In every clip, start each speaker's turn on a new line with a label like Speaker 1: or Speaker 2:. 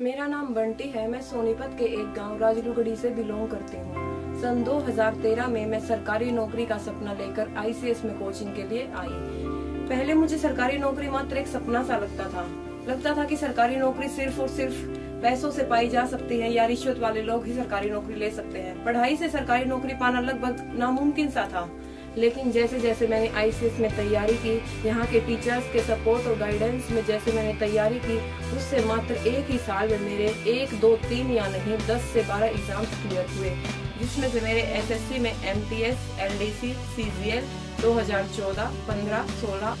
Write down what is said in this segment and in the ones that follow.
Speaker 1: मेरा नाम बंटी है, मैं सोनीपत के एक गाँव राजलुगड़ी से बिलोंग करती हूँ। सन 2013 में मैं सरकारी नौकरी का सपना लेकर आईसीएस में कोचिंग के लिए आई। पहले मुझे सरकारी नौकरी मात्र एक सपना सा लगता था। लगता था कि सरकारी नौकरी सिर्फ़ और सिर्फ़ पैसों से पाई जा सकती है या रिश्वत वाले लोग ही सरकारी नौकरी ले सकते हैं। पढ़ाई से सरकारी नौकरी पाना लगभग नामुमकिन सा था। लेकिन जैसे जैसे मैंने आईसीएस में तैयारी की यहाँ के टीचर्स के सपोर्ट और गाइडेंस में जैसे मैंने तैयारी की उससे मात्र एक ही साल में मेरे एक दो तीन या नहीं दस से बारह एग्ज़ाम्स क्लियर हुए जिसमें से मेरे एसएससी में एमटीएस, एलडीसी, सीजीएल 2014, 15, 16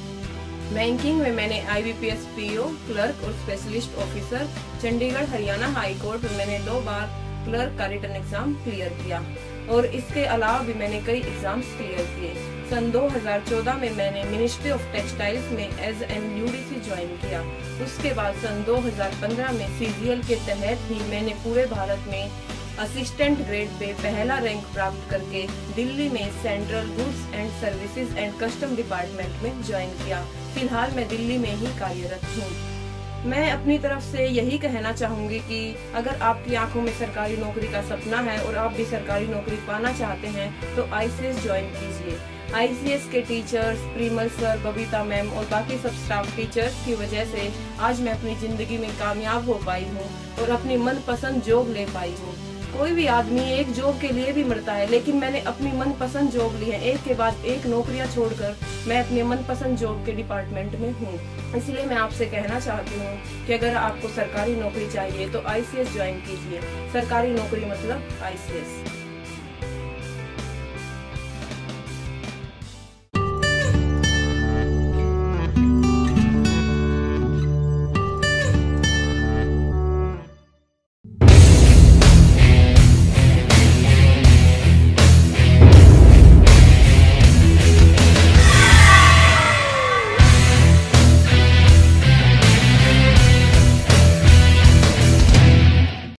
Speaker 1: बैंकिंग में मैंने आईबीपीएस पीओ क्लर्क और specialist officer Chandigarh Haryana high court में मैंने दो बार क्लर्क का रिटर्न एग्ज़ाम क्लियर किया। और इसके अलावा भी मैंने कई एग्ज़ाम्स क्लियर किए। सन 2014 में मैंने मिनिस्ट्री ऑफ़ टेक्सटाइल्स में एज एन यूडीसी ज्वाइन किया। उसके बाद सन 2015 में सीजीएल के तहत ही मैंने पूरे भारत में असिस्टेंट ग्रेड पे पहला रैंक प्राप्त करके दिल्ली में central goods and services and custom department में ज्वाइन किया। फ़िलहाल मैं दिल्ली में ही कार्यरत हूँ। मैं अपनी तरफ़ से यही कहना चाहूँगी कि अगर आपकी आँखों में सरकारी नौकरी का सपना है और आप भी सरकारी नौकरी पाना चाहते हैं तो आईसीएस ज्वाइन कीजिए। आईसीएस के teachers Premal sir Babita ma'am और बाकी सब स्टाफ टीचर्स की वजह से आज मैं अपनी ज़िंदगी में कामयाब हो पाई हूँ और अपनी मनपसंद जॉब ले पाई हूँ। कोई भी आदमी एक जॉब के लिए भी मरता है, लेकिन मैंने अपनी मनपसंद जॉब ली है। एक के बाद एक नौकरियाँ छोड़कर मैं अपने मनपसंद जॉब के डिपार्टमेंट में हूँ। इसलिए मैं आपसे कहना चाहती हूँ कि अगर आपको सरकारी नौकरी चाहिए तो आईसीएस ज्वाइन कीजिए। सरकारी नौकरी मतलब आईसीएस